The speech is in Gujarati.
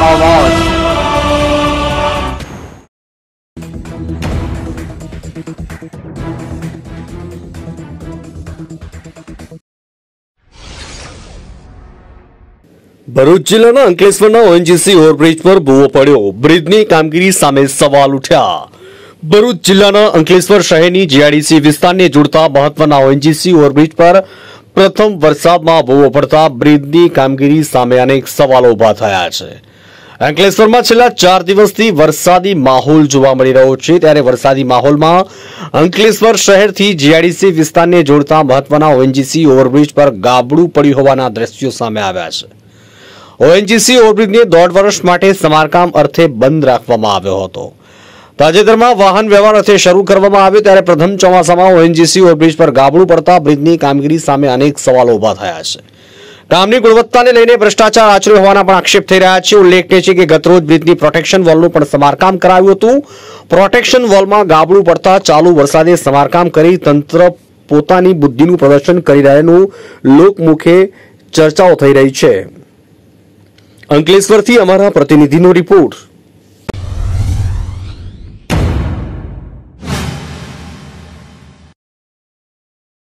અવાજ ભરૂચ જિલ્લાના અંકલેશ્વરના ઓએનજીસી ઓવરબ્રિજ પર ભૂવો પડ્યો. બ્રિજની કામગીરી સામે સવાલ ઉઠ્યા. ભરૂચ જિલ્લાના અંકલેશ્વર શહેરની જીઆઈડીસી વિસ્તારને જોડતા મહત્વના ઓએનજીસી ઓવરબ્રિજ પર પ્રથમ વરસાદમાં ભૂવો પડતા બ્રિજની કામગીરી સામે અનેક સવાલો ઊભા થયા છે. અંકલેશ્વરમાં છેલ્લા ચાર દિવસથી વરસાદી માહોલ જોવા મળી રહ્યો છે. ત્યારે વરસાદી માહોલમાં અંકલેશ્વર શહેરથી જીઆઈડીસી વિસ્તારને જોડતા મહત્વના ઓએનજીસી ઓવરબ્રિજ પર ગાબડું પડ્યું હોવાના દ્રશ્યો સામે આવ્યા છે. ઓએનજીસી ઓવરબ્રિજને દોઢ વર્ષ માટે સમારકામ અર્થે બંધ રાખવામાં આવ્યો હતો. તાજેતરમાં વાહન વ્યવહાર અર્થે શરૂ કરવામાં આવ્યો ત્યારે પ્રથમ ચોમાસામાં ઓએનજીસી ઓવરબ્રિજ પર ગાબડું પડતા બ્રિજની કામગીરી સામે અનેક સવાલો ઊભા થયા છે. કામની ગુણવત્તાને લઈને ભ્રષ્ટાચાર આચર્યો હોવાના પણ આક્ષેપ થઈ રહ્યા છે. ઉલ્લેખનીય છે કે ગતરોજ બ્રિજની પ્રોટેક્શન વોલનું પણ સમારકામ કરાવ્યું હતું. પ્રોટેક્શન વોલમાં ગાબડું પડતા ચાલુ વરસાદે સમારકામ કરી તંત્ર પોતાની બુદ્ધિનું પ્રદર્શન કરી રહ્યાનું લોકમુખે ચર્ચાઓ થઈ રહી છે. અંકલેશ્વરથી અમારા પ્રતિનિધિનો રિપોર્ટ